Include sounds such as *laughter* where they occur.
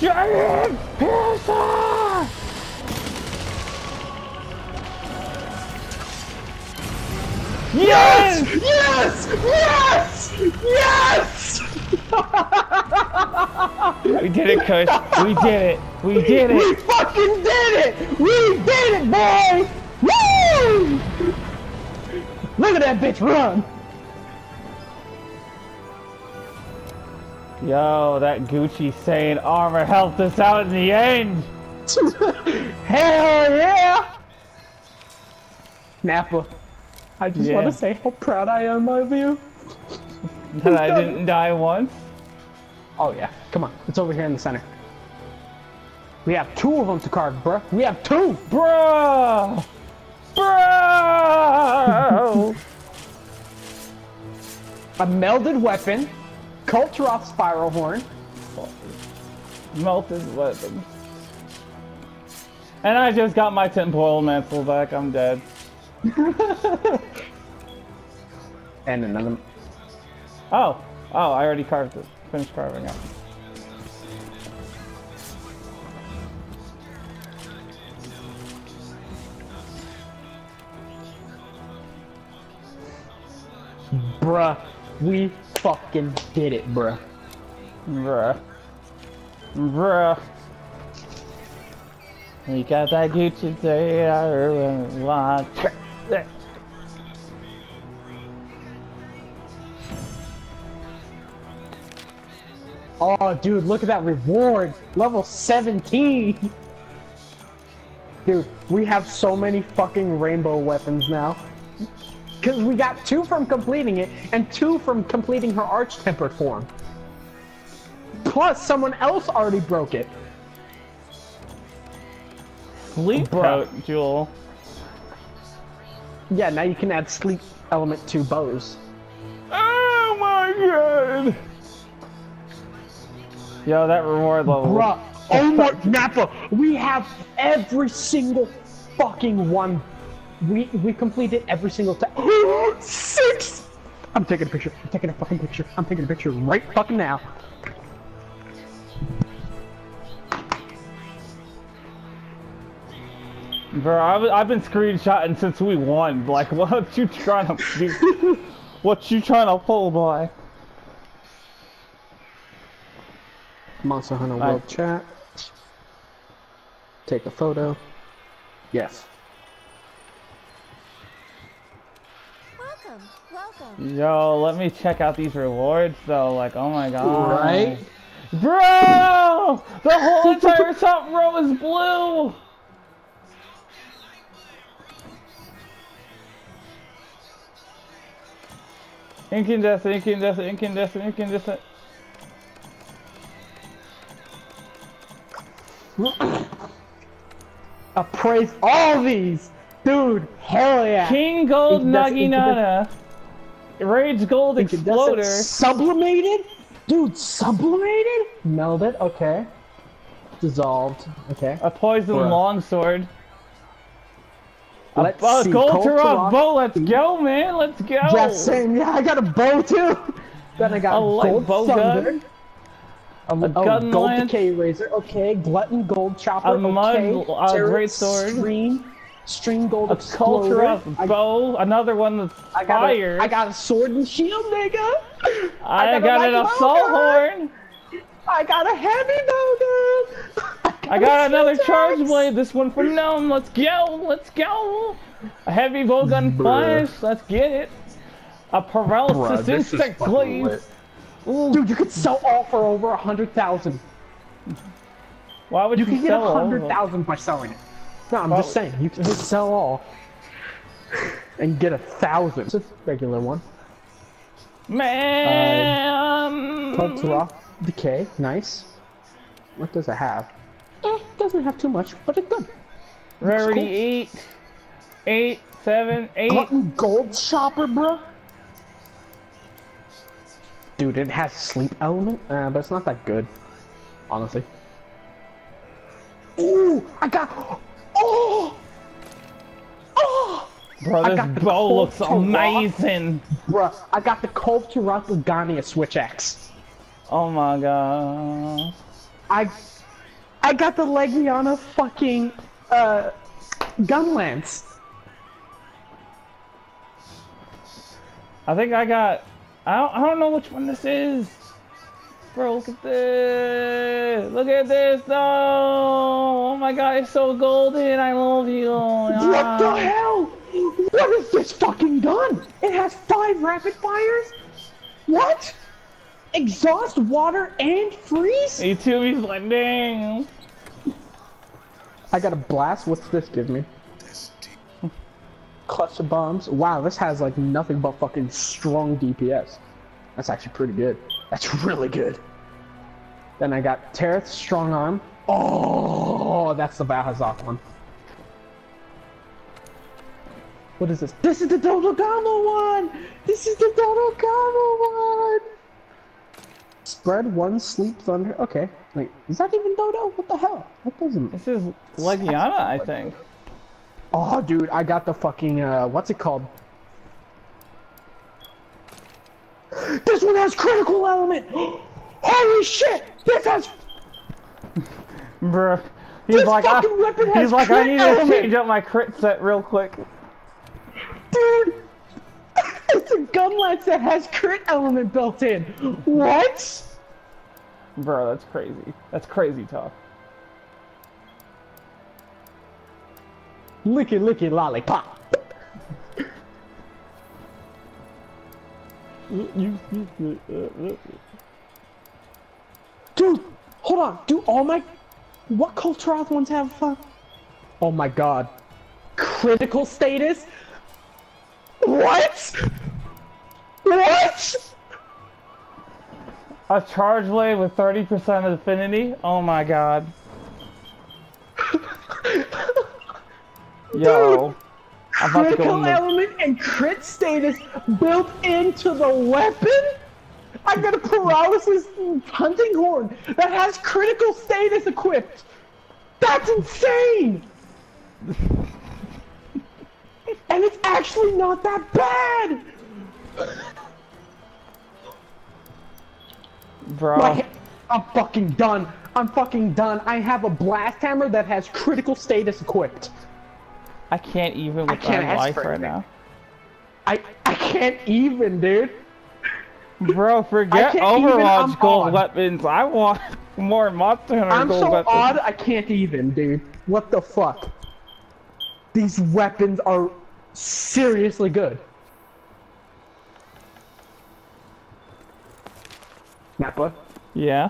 Giant Piercer! Yes! Yes! Yes! Yes! We did it, Kush. We did it. We did it. We fucking did it! We did it, boy! Woo! Look at that bitch run! Yo, that Gucci saying armor helped us out in the end. *laughs* Hell yeah! Nappa, I just Yeah. want to say how proud I am of you. *laughs* That I didn't die once. Oh yeah, come on, it's over here in the center. We have two of them to carve, bruh. We have two! Bro! Bro! *laughs* A melded weapon, Kulve Taroth spiral horn, Melt Melted weapon. And I just got my temporal mantle back. I'm dead. *laughs* and another. Oh. Oh, I already carved it. Finished carving it. Bruh, we fucking did it, bruh. Bruh. Bruh. We got that Gucci day I want. Oh, dude, look at that reward! Level 17! Dude, we have so many fucking rainbow weapons now. Because we got two from completing it, and two from completing her arch-tempered form. Plus, someone else already broke it. Sleep Bruh. coat, Jewel. Yeah, now you can add sleep element to bows. Oh my god! Yo, that reward level. Bruh, oh my Nappa, we have every single fucking one. We we completed every single time. *gasps* Six! I'm taking a picture. I'm taking a fucking picture. I'm taking a picture right fucking now. Bro, I've, I've been screenshotting since we won. Like, *laughs* what you trying to do? *laughs* what you trying to pull, boy? Monster Hunter World World Chat. Take a photo. Yes. Yo, let me check out these rewards though. Like, oh my god. Right? Bro! The whole entire top row is blue! Incandescent, incandescent, incandescent, incandescent. Appraise all these! Dude, hell yeah! King Gold Naginata. Rage Gold Exploder. Sublimated? Dude, sublimated? Melded, okay. Dissolved, okay. A Poison. Longsword. A, Let's a see, Gold Turok bow. Let's go, man. Let's go. Yeah, same. Yeah, I got a bow too. then I got A light gold bow thunder. gun. A, oh, gun gold lance. decay razor. Okay, glutton gold chopper. A mud- okay. uh, Turret great sword. Stream. Stream gold A exploder. Culture I, bow. Another one that's I got fire. A, I got a sword and shield, nigga. I got got, a an assault gun. horn. I got a heavy bow gun. I got *laughs* another syntax. charge blade. This one for gnome. Let's go. Let's go. A heavy bowgun Bruh. flash. Let's get it. A paralysis insect glaive. Ooh, Dude, you could sell all for over a hundred thousand. why would You you, can get sell a all of hundred them? thousand by selling it. No, I'm Well- just saying, you can just sell all and get a thousand. It's a regular one. Man. Cultura Decay, nice. What does it have? Eh, doesn't have too much, but it's good. Rarity cool. eight, eight, seven, eight. Glutton Gold Shopper, bro. Dude, it has sleep element, uh, but it's not that good, honestly. Ooh, I got. Oh, oh, Bro, this bow looks amazing. Bro, I got the Cultura Gania Switch X. Oh my god. I I got the Legiana fucking uh gun lance. I think I got. I don't, I don't know which one this is. Bro, look at this. Look at this, though. Oh my god, it's so golden. I love you. What the ah. hell? What is this fucking gun? It has five rapid fires? What? Exhaust, water, and freeze? Me too, he's landing. I got a blast. What's this give me? Cluster bombs. Wow, this has like nothing but fucking strong DPS. That's actually pretty good. That's *laughs* really good. Then I got Terrath strong arm. Oh, that's the Bahazak one. What is this? This is the Dodogama one! This is the Dodogama one! Spread one sleep thunder. Okay. Wait, is that even Dodo? What the hell? That doesn't. This is Legiana, I think. Oh, dude, I got the fucking, uh, what's it called? This one has critical element! *gasps* Holy shit! This has, Bruh. He's This like, I, he's like, I need to change up my crit set real quick. dude! *laughs* It's a gun lance that has crit element built in. What? Bro, that's crazy. That's crazy talk. Licky licky lollipop. *laughs* Dude, hold on. Do all my what Kulve Taroth ones have fun? Oh my god. Critical status? What? What? A charge blade with 30% of affinity? Oh my god. Yo. I'm about to go Critical in the... element and crit status built into the weapon? I got a paralysis hunting horn that has critical status equipped. That's insane. *laughs* and it's actually not that bad. Bro. Like, I'm fucking done. I'm fucking done. I have a blast hammer that has critical status equipped. I can't even with can't my life right anything. now. I I can't even, dude. Bro, forget I'm Overwatch gold odd. weapons. I want *laughs* more Monster Hunter I'm gold so weapons. odd, I can't even, dude. What the fuck? These weapons are seriously good. Nappa, Yeah.